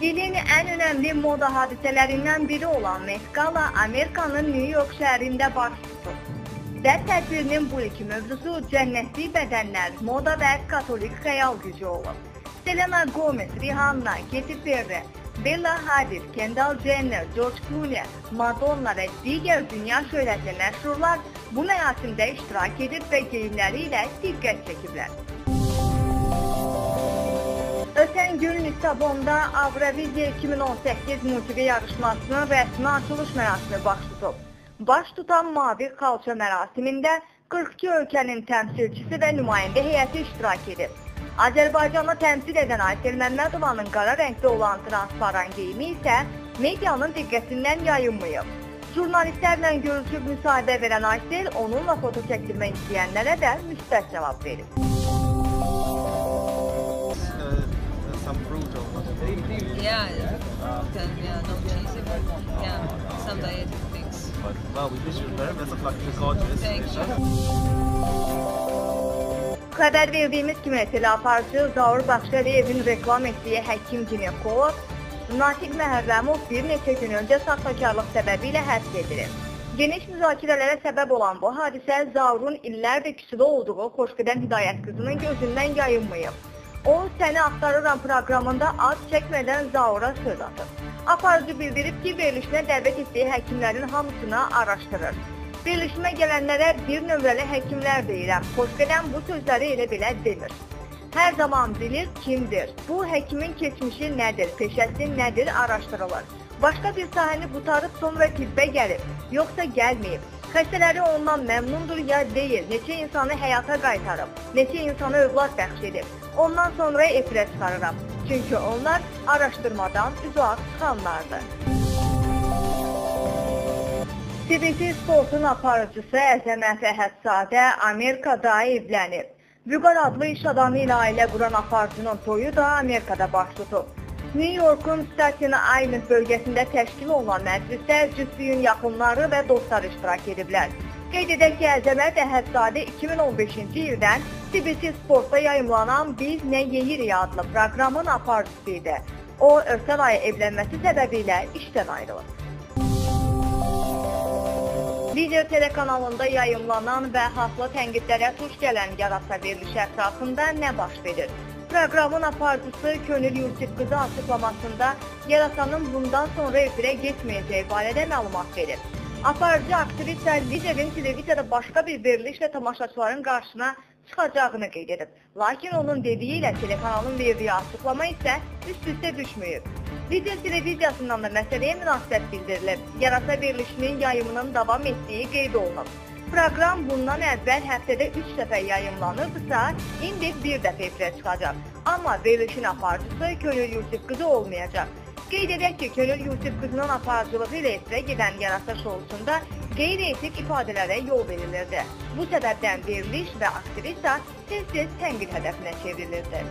İlin ən önəmli moda hadisələrindən biri olan Met Gala Amerikanın New York şəhərində baş tutub. Və tədbirinin bu iki mövzusu cənnətli bədənlər, moda və katolik xəyal gücü olub. Selena Gomez, Rihanna, Katy Perry, Bella Hadid, Kendall Jenner, George Clooney, Madonna və digər dünya şöhrətli məşhurlar bu mərasimdə iştirak edib və geyimləri ilə diqqət çəkiblər. Ötən gün Lissabonda Avroviziya 2018 musiqi yarışmasının rəsmi açılış mərasimi baş tutub. Baş tutan Mavi Xalça mərasimində 42 ölkənin təmsilçisi və nümayəndə heyəti iştirak edib. Azərbaycanı təmsil edən Aysel Məmmədovanın qara rəngdə olan transparan geyimi isə medianın diqqətindən yayınmayıb. Jurnalistlərlə görüşüb müsahibə verən Aysel onunla foto çəkdirmək istəyənlərə də müsbət cavab verib. Can, yeah, no cheese, but yeah, some dietetic things. But well, we wish you very best of luck. You're gorgeous. Thank you. Xəbər verdiyimiz kimi teleaparçı Zaur Baxşəliyevin reklam etdiyi həkim ginekoloq Natiq Məhərrəmov bir neçə gün öncə saxtakarlıq səbəbi ilə həbs edilib. Geniş müzakirələrə səbəb olan bu hadisə Zaurun illərdir küsüdə olduğu Xoşqədəm Hidayət qızının gözündən yayınmayıb. O, Səni Axtarıram proqramında ad çəkmədən Zaura söz atıb. Aparıcı bildirib ki, verilişinə dəvət etdiyi həkimlərin hamısını araşdırır. Verilişimə gələnlərə bir nömrəli həkimlər deyirəm. Xoşqədəm bu sözləri elə belə demir. Hər zaman bilir kimdir. Bu həkimin keçmişi nədir, peşəsi nədir araşdırılır. Başqa bir sahəni qutarıb sonra tibbə gəlib, yoxsa gəlməyib. Xəstələri ondan məmnundur ya deyil, neçə insanı həyata qaytarıb, neçə insanı övlad bəxş edib. Ondan sonra efirə çıxarıram. Çünki onlar araşdırmadan uzaq çıxanlardır. CBC Sportun aparıcısı Əzəmət Əhədzadə Amerikada evlənib. Vüqar adlı iş adamı ilə ailə quran aparıcının toyu da Amerikada baş tutub. New Yorkun Staten Island bölgəsində təşkil olunan məclisdə cütlüyün yaxınları və dostları iştirak ediblər. Qeyd edək ki, Əzəmət Əhədzadə 2015-ci ildən CBC Sportda yayımlanan Biz Nə Yeyirik adlı proqramın aparıcısı idi. O, ötən ay evlənməsi səbəbilə işdən ayrılıb. Video telekanalında yayımlanan və haqlı tənqidlərə tuş gələn yarasa verilişi ətrafında nə baş verir? Proqramın aparıcısı Könül Yusif qızı açıqlamasında yarasanın bundan sonra efirə getməyəcəyi barədə məlumat verir. Aparıcı aktrisa Licerin televiziyada başqa bir verilişlə tamaşaçıların qarşısına çıxacağını qeyd edib. Lakin onun dediyi ilə telekanalın verdiyi açıqlama isə üst-üstə düşməyib. Lider televiziyasından da məsələyə münasibət bildirilib. Yarasa verilişinin yayımının davam etdiyi qeyd olunub. Proqram bundan əvvəl həftədə 3 dəfə yayımlanırdısa, indi bir dəfə efirə çıxacaq. Amma verilişin aparıcısı Könül Yusif qızı olmayacaq. Qeyd edək ki, Könül Yusif qızının aparıcılığı ilə efirə gedən yarasa şousunda qeyri-etik ifadələrə yol verilirdi. Bu səbəbdən veriliş və aktrisa tez-tez tənqid hədəfinə çevrilirdi.